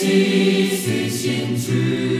继续前进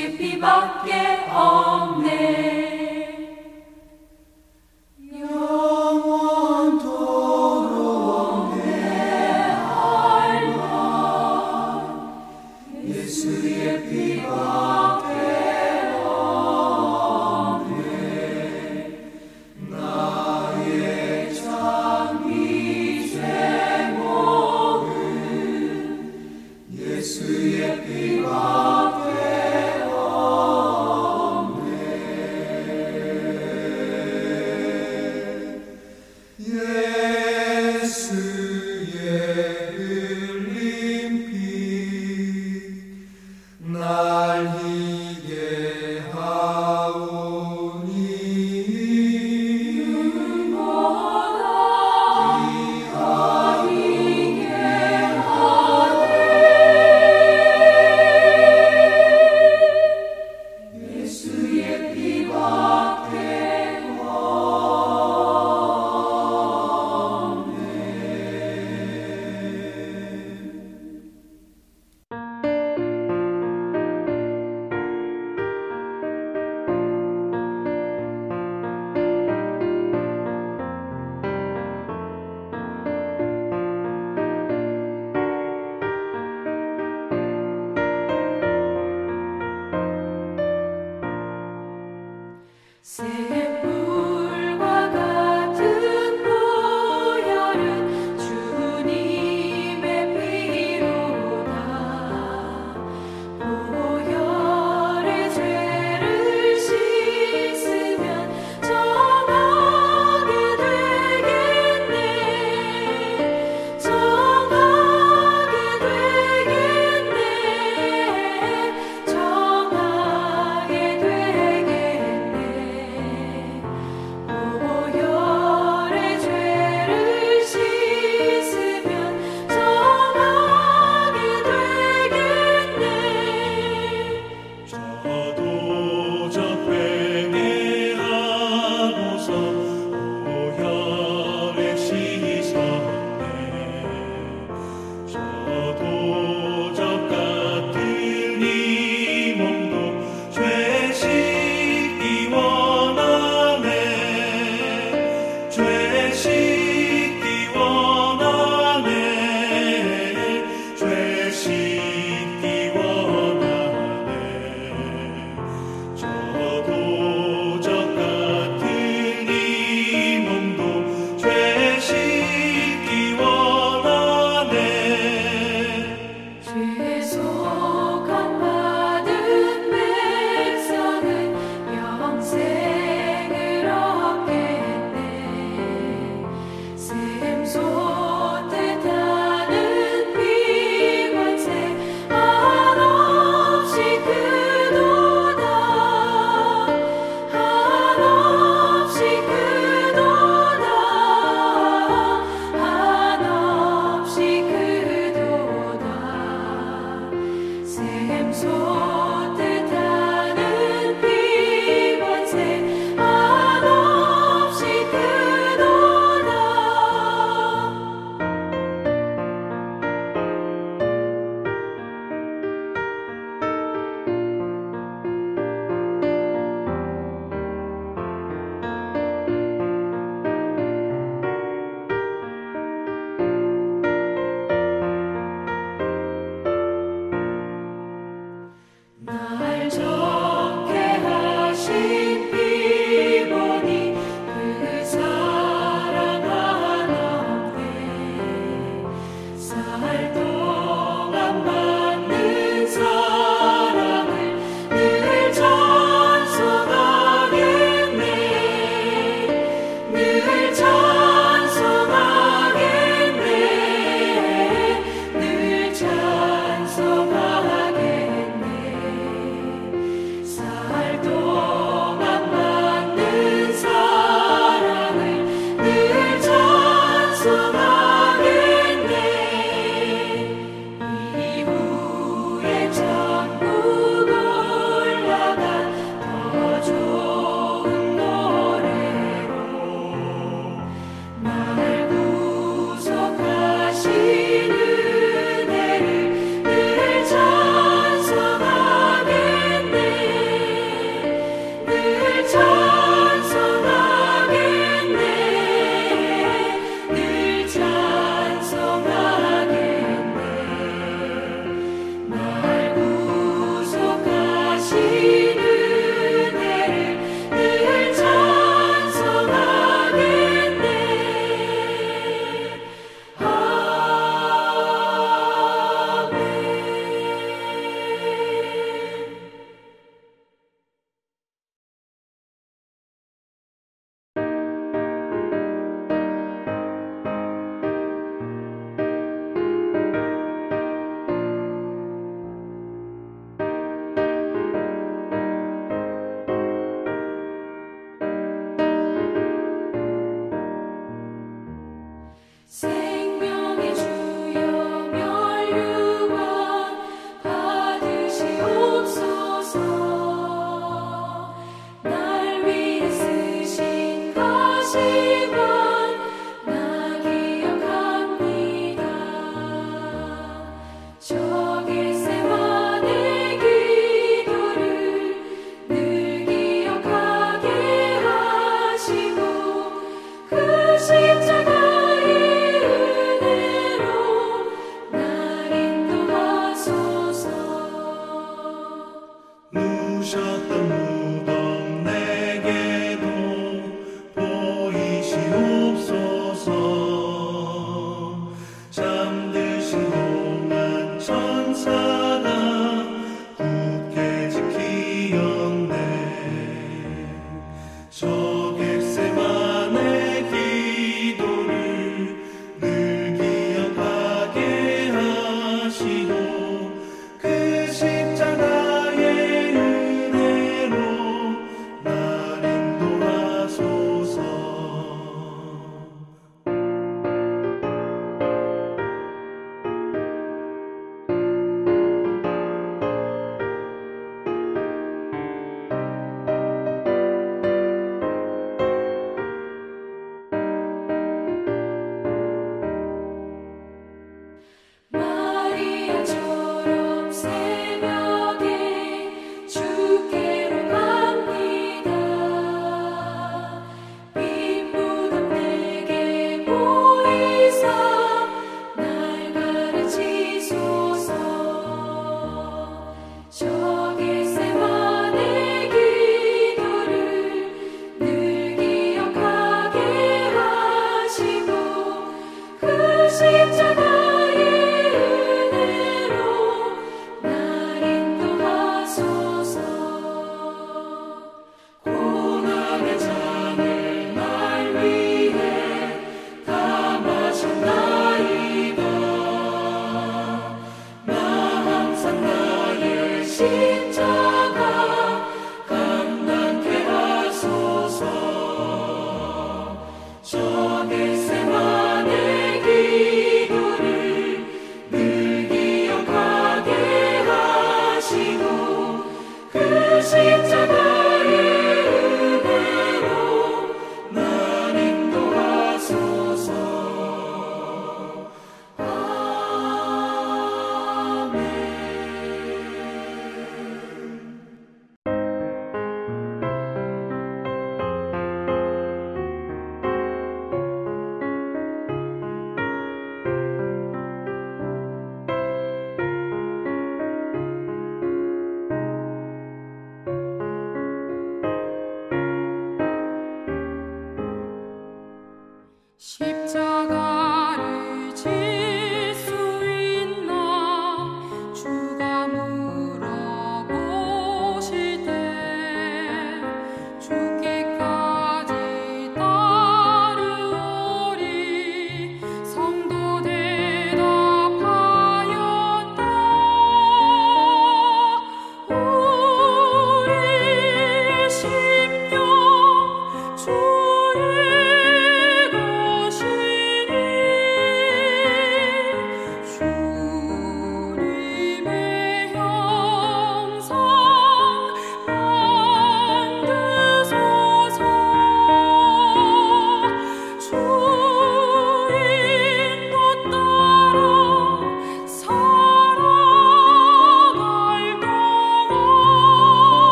djup i bakke og ned.